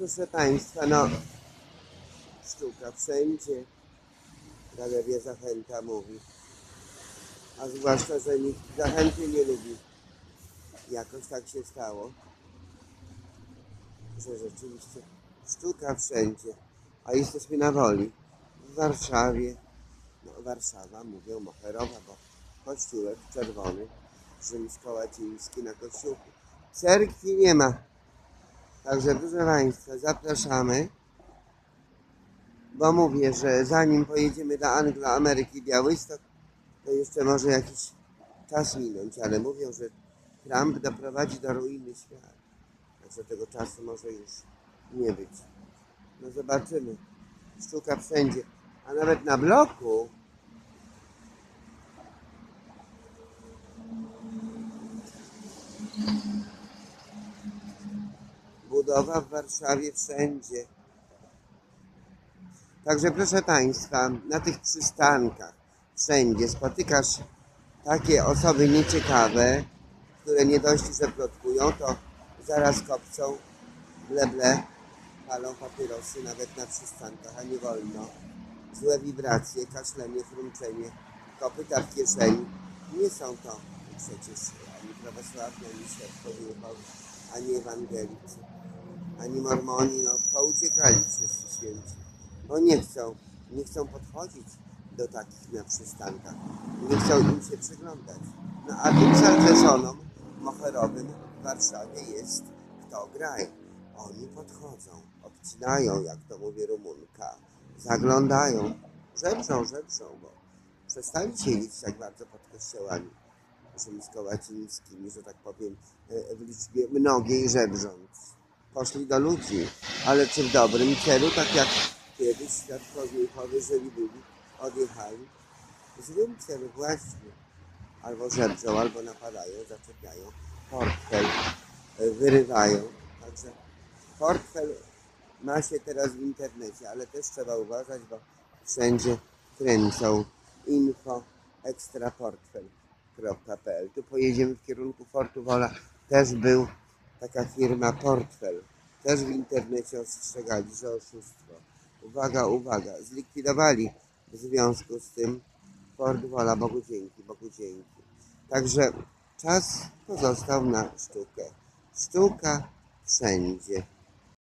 Proszę Państwa, no sztuka wszędzie. Galeria Zachęta mówi. A zwłaszcza, że nikt Zachęty nie lubi. Jakoś tak się stało, że rzeczywiście sztuka wszędzie. A jesteśmy na woli. W Warszawie. No Warszawa, mówią Moherowa, bo kościółek czerwony. Rzymsko-łaciński na kościółku. Cerkwi nie ma. Także proszę Państwa, zapraszamy. Bo mówię, że zanim pojedziemy do Anglo-Ameryki Białystok, to jeszcze może jakiś czas minąć, ale mówią, że Trump doprowadzi do ruiny świata. Także tego czasu może już nie być. No zobaczymy. Sztuka wszędzie. A nawet na bloku budowa w Warszawie wszędzie. Także proszę Państwa, na tych przystankach wszędzie spotykasz takie osoby nieciekawe, które nie dość, że plotkują, to zaraz kopcą, ble, ble, palą papierosy nawet na przystankach, a nie wolno. Złe wibracje, kaszlenie, chrumczenie, kopyta w kieszeni. Nie są to przecież ani prawosławni, ani świadkowie ani ewangelicy, ani mormoni, no pouciekali wszyscy święci, bo nie chcą, nie chcą podchodzić do takich na przystankach, nie chcą im się przyglądać. No a tym salcesonom moherowym w Warszawie jest kto graj. Oni podchodzą, obcinają, jak to mówi Rumunka, zaglądają, żebrzą, żebrzą, bo przestali siedzieć tak bardzo pod kościołami rzymsko-łacińskimi, że tak powiem, e, w liczbie mnogiej żebrząc. Poszli do ludzi, ale czy w dobrym celu, tak jak kiedyś świadkowie byli, odjechali. W złym celu właśnie. Albo żebrzą, albo napadają, zaczepiają, portfel e, wyrywają. Także portfel ma się teraz w internecie, ale też trzeba uważać, bo wszędzie kręcą info ekstraportfel.pl. Tu pojedziemy w kierunku Fortu Wola. Też był taka firma Portfel. Też w internecie ostrzegali, że oszustwo. Uwaga, uwaga. Zlikwidowali w związku z tym Wola. Bogu dzięki, Bogu dzięki. Także czas pozostał na sztukę. Sztuka wszędzie.